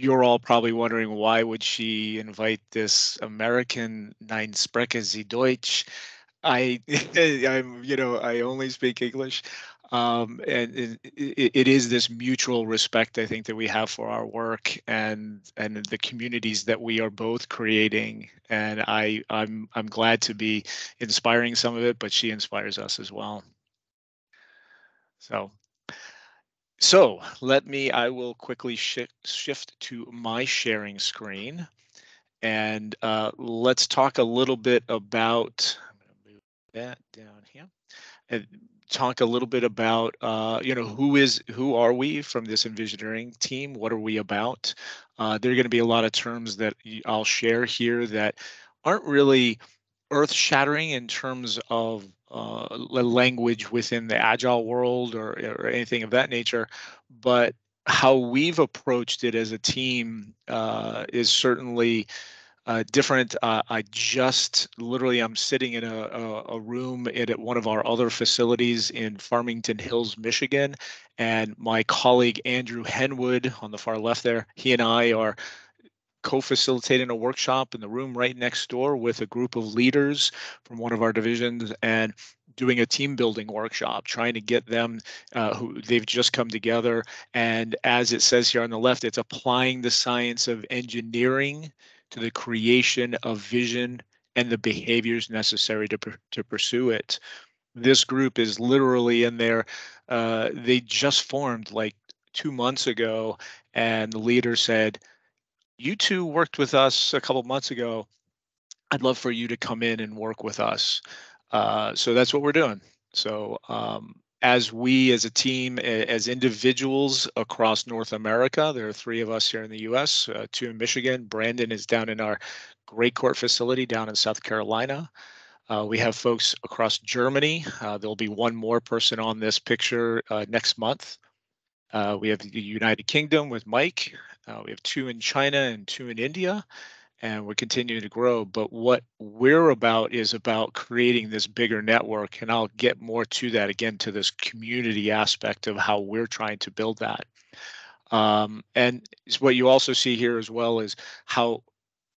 you're all probably wondering why would she invite this American Nein spreche Sie Deutsch? I, I'm, you know, I only speak English, um, and it, it is this mutual respect I think that we have for our work and and the communities that we are both creating. And I, I'm, I'm glad to be inspiring some of it, but she inspires us as well. So so let me, I will quickly shift, shift to my sharing screen and uh, let's talk a little bit about, I'm gonna move that down here, and talk a little bit about, uh, you know, who is, who are we from this envisioning team? What are we about? Uh, there are gonna be a lot of terms that I'll share here that aren't really earth shattering in terms of uh, language within the agile world or, or anything of that nature, but how we've approached it as a team uh, is certainly uh, different. Uh, I just literally I'm sitting in a, a, a room at one of our other facilities in Farmington Hills, Michigan, and my colleague Andrew Henwood on the far left there, he and I are co-facilitating a workshop in the room right next door with a group of leaders from one of our divisions and doing a team building workshop trying to get them uh, who they've just come together. And as it says here on the left it's applying the science of engineering to the creation of vision and the behaviors necessary to, to pursue it. This group is literally in there uh, they just formed like two months ago and the leader said you two worked with us a couple months ago. I'd love for you to come in and work with us. Uh, so that's what we're doing. So um, as we as a team, as individuals across North America, there are three of us here in the US, uh, two in Michigan. Brandon is down in our Gray Court facility down in South Carolina. Uh, we have folks across Germany. Uh, there'll be one more person on this picture uh, next month. Uh, we have the United Kingdom with Mike. Uh, we have two in China and two in India, and we're continuing to grow. But what we're about is about creating this bigger network, and I'll get more to that again to this community aspect of how we're trying to build that. Um, and what you also see here as well is how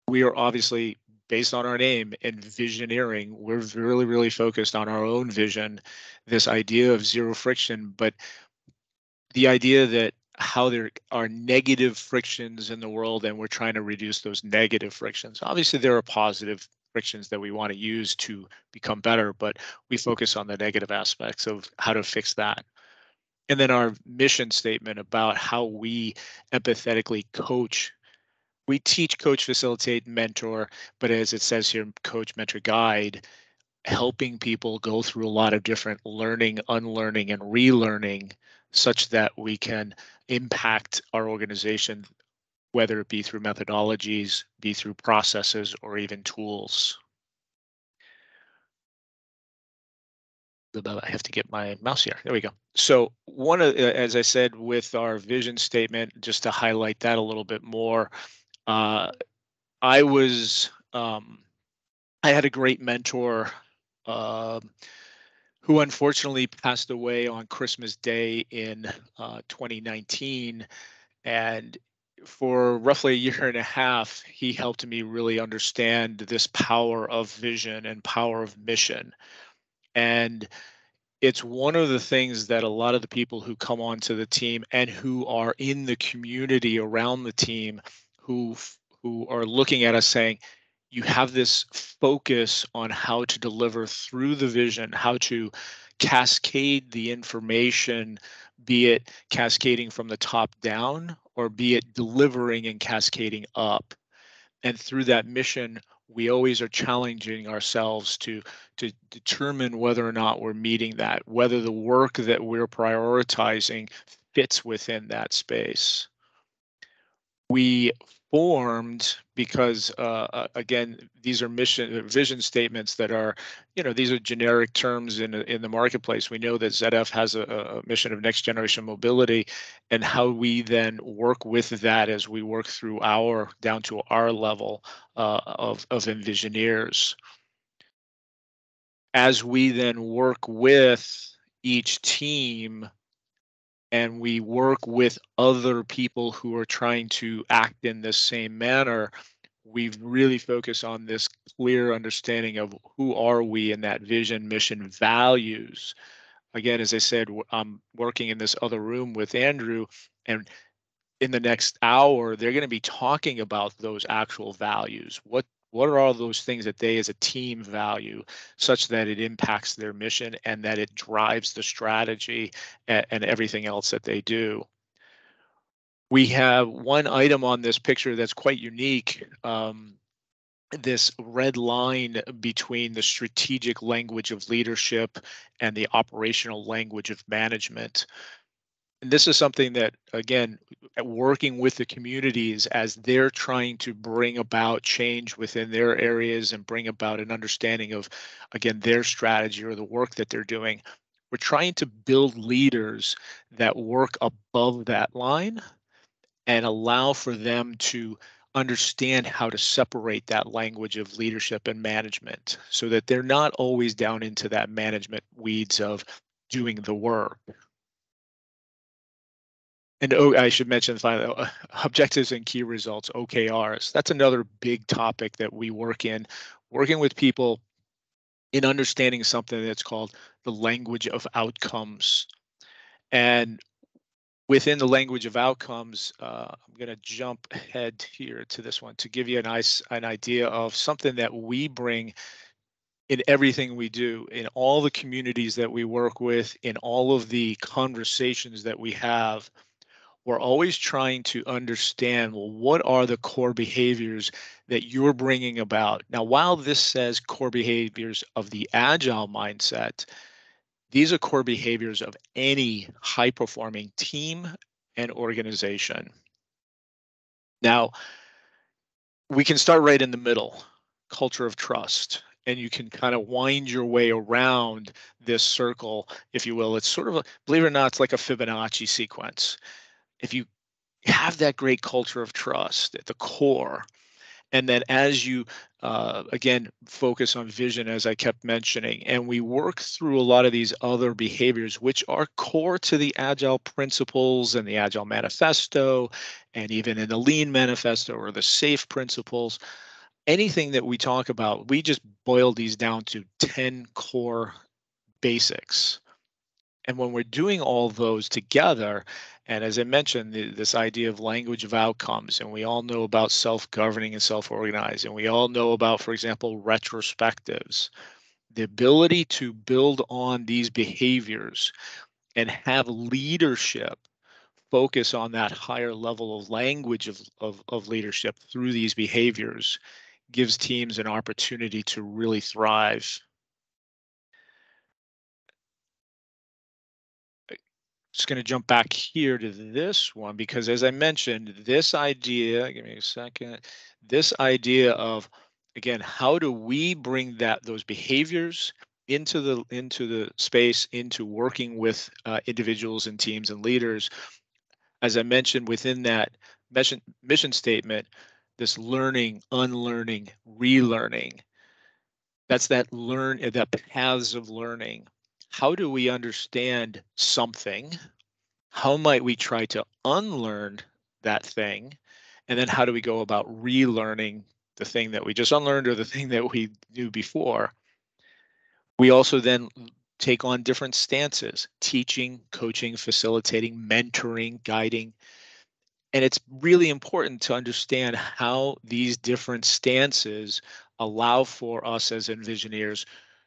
we are obviously based on our name envisioneering we're really really focused on our own vision this idea of zero friction but the idea that how there are negative frictions in the world and we're trying to reduce those negative frictions. Obviously, there are positive frictions that we want to use to become better, but we focus on the negative aspects of how to fix that. And then our mission statement about how we empathetically coach. We teach, coach, facilitate, mentor, but as it says here, coach, mentor, guide, helping people go through a lot of different learning, unlearning, and relearning such that we can impact our organization, whether it be through methodologies, be through processes, or even tools. I have to get my mouse here. There we go. So one of, as I said, with our vision statement, just to highlight that a little bit more, uh, I was, um, I had a great mentor uh, who unfortunately passed away on Christmas Day in uh, 2019. And for roughly a year and a half, he helped me really understand this power of vision and power of mission. And it's one of the things that a lot of the people who come onto the team and who are in the community around the team who who are looking at us saying, you have this focus on how to deliver through the vision, how to cascade the information, be it cascading from the top down or be it delivering and cascading up. And through that mission, we always are challenging ourselves to to determine whether or not we're meeting that, whether the work that we're prioritizing fits within that space. We formed because uh, uh, again these are mission uh, vision statements that are you know these are generic terms in in the marketplace. We know that zf has a, a, mission of next generation mobility and how we then work with that as we work through our down to our level uh, of of envisioneers. As we then work with each team and we work with other people who are trying to act in this same manner, we've really focused on this clear understanding of who are we in that vision, mission, values. Again, as I said, I'm working in this other room with Andrew, and in the next hour, they're going to be talking about those actual values. What what are all those things that they as a team value such that it impacts their mission and that it drives the strategy and, and everything else that they do? We have one item on this picture that's quite unique. Um, this red line between the strategic language of leadership and the operational language of management. And this is something that, again, working with the communities as they're trying to bring about change within their areas and bring about an understanding of, again, their strategy or the work that they're doing. We're trying to build leaders that work above that line and allow for them to understand how to separate that language of leadership and management so that they're not always down into that management weeds of doing the work. And oh, I should mention finally, uh, objectives and key results, OKRs. That's another big topic that we work in, working with people in understanding something that's called the language of outcomes. And within the language of outcomes, uh, I'm going to jump ahead here to this one to give you a nice an idea of something that we bring in everything we do, in all the communities that we work with, in all of the conversations that we have we're always trying to understand well what are the core behaviors that you're bringing about? Now while this says core behaviors of the agile mindset these are core behaviors of any high performing team and organization. Now we can start right in the middle culture of trust and you can kind of wind your way around this circle if you will. It's sort of a believe it or not it's like a fibonacci sequence if you have that great culture of trust at the core, and then as you uh, again focus on vision as i kept mentioning and we work through a lot of these other behaviors which are core to the agile principles and the agile manifesto and even in the lean manifesto or the safe principles anything that we talk about we just boil these down to 10 core basics. And when we're doing all those together and as I mentioned, the, this idea of language of outcomes, and we all know about self governing and self organizing. And we all know about, for example, retrospectives. The ability to build on these behaviors and have leadership focus on that higher level of language of, of, of leadership through these behaviors gives teams an opportunity to really thrive just going to jump back here to this one because as I mentioned, this idea, give me a second, this idea of, again, how do we bring that those behaviors into the into the space, into working with uh, individuals and teams and leaders. As I mentioned within that mission, mission statement, this learning, unlearning, relearning, that's that learn that paths of learning how do we understand something? How might we try to unlearn that thing? And then how do we go about relearning the thing that we just unlearned or the thing that we knew before? We also then take on different stances teaching, coaching, facilitating, mentoring, guiding. And it's really important to understand how these different stances allow for us as envisioneers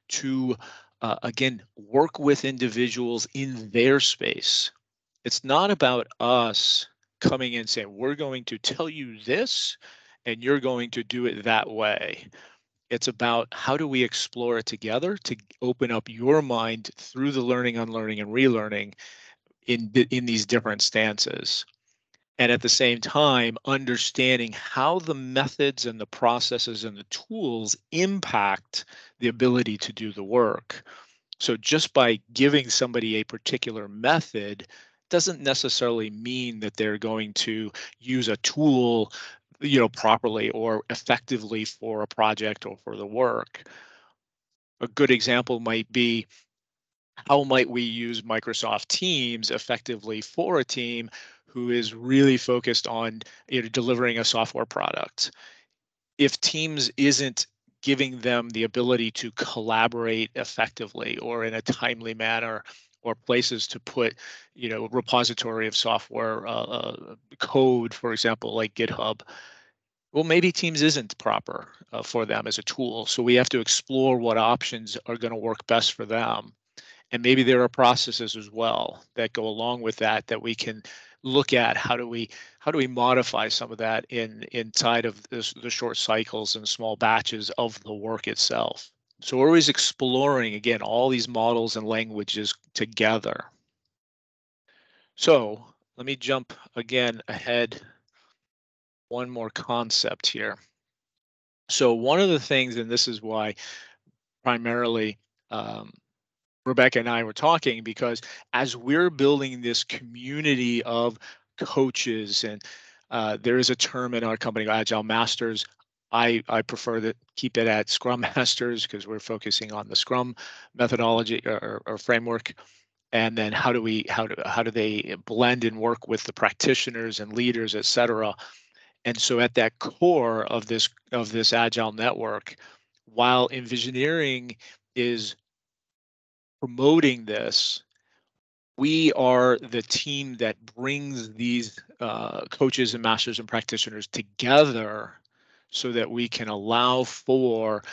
to uh, again, work with individuals in their space. It's not about us coming in saying, we're going to tell you this and you're going to do it that way. It's about how do we explore it together to open up your mind through the learning, unlearning, and relearning in, in these different stances. And at the same time, understanding how the methods and the processes and the tools impact the ability to do the work. So just by giving somebody a particular method doesn't necessarily mean that they're going to use a tool you know properly or effectively for a project or for the work a good example might be how might we use Microsoft Teams effectively for a team who is really focused on you know, delivering a software product? If Teams isn't giving them the ability to collaborate effectively or in a timely manner or places to put you know repository of software uh, uh, code for example like github well maybe teams isn't proper uh, for them as a tool so we have to explore what options are going to work best for them and maybe there are processes as well that go along with that that we can look at how do we how do we modify some of that in inside of this, the short cycles and small batches of the work itself. So we're always exploring again all these models and languages together. So let me jump again ahead one more concept here. So one of the things, and this is why primarily um, Rebecca and I were talking because as we're building this community of coaches and uh, there is a term in our company, Agile Masters. I, I prefer to keep it at Scrum Masters because we're focusing on the Scrum methodology or, or framework. And then how do we how do how do they blend and work with the practitioners and leaders, et cetera. And so at that core of this of this agile network, while envisioneering is promoting this, we are the team that brings these uh, coaches and masters and practitioners together so that we can allow for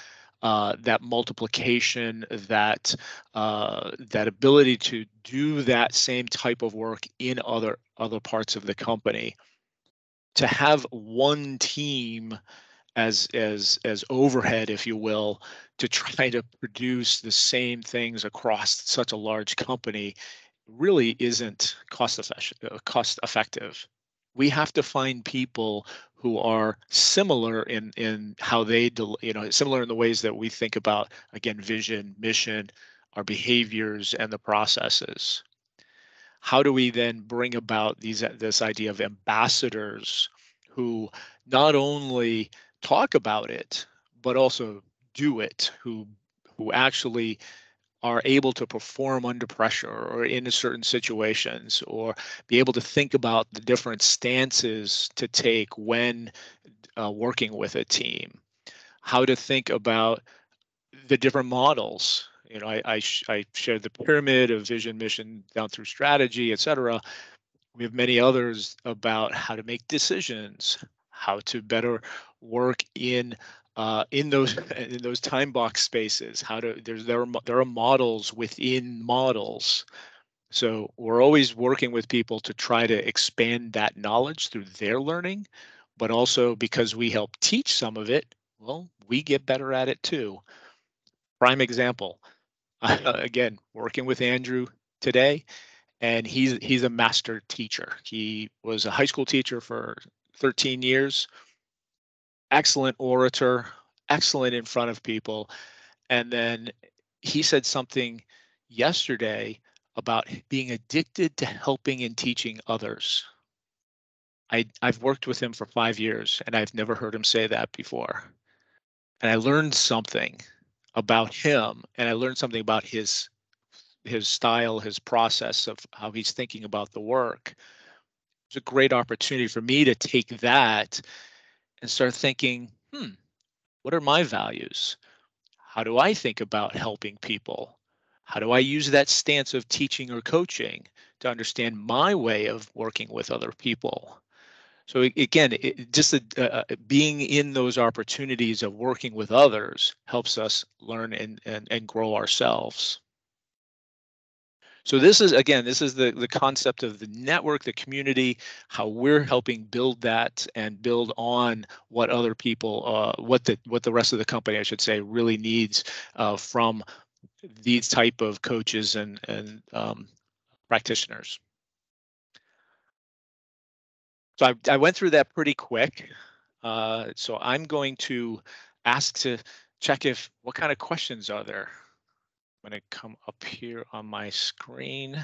uh, that multiplication, that uh, that ability to do that same type of work in other other parts of the company. To have one team as as as overhead, if you will, to try to produce the same things across such a large company really isn't cost effective. Uh, cost effective. We have to find people who are similar in in how they you know similar in the ways that we think about again vision, mission, our behaviors, and the processes. How do we then bring about these this idea of ambassadors who not only talk about it, but also do it, who who actually are able to perform under pressure or in certain situations or be able to think about the different stances to take when uh, working with a team. How to think about the different models. You know i i, I shared the pyramid of vision mission down through strategy etc we have many others about how to make decisions how to better work in uh, in those in those time box spaces. How to there's there are there are models within models. So we're always working with people to try to expand that knowledge through their learning, but also because we help teach some of it, well, we get better at it too. Prime example, uh, again, working with Andrew today, and he's he's a master teacher. He was a high school teacher for 13 years. Excellent orator, excellent in front of people. And then he said something yesterday about being addicted to helping and teaching others. I, I've worked with him for five years and I've never heard him say that before. And I learned something about him and I learned something about his his style, his process of how he's thinking about the work was a great opportunity for me to take that and start thinking, hmm, what are my values? How do I think about helping people? How do I use that stance of teaching or coaching to understand my way of working with other people? So again, it, just uh, being in those opportunities of working with others helps us learn and, and, and grow ourselves. So this is again, this is the the concept of the network, the community, how we're helping build that and build on what other people, uh, what the what the rest of the company, I should say, really needs uh, from these type of coaches and and um, practitioners. So I, I went through that pretty quick. Uh, so I'm going to ask to check if what kind of questions are there. I'm going to come up here on my screen.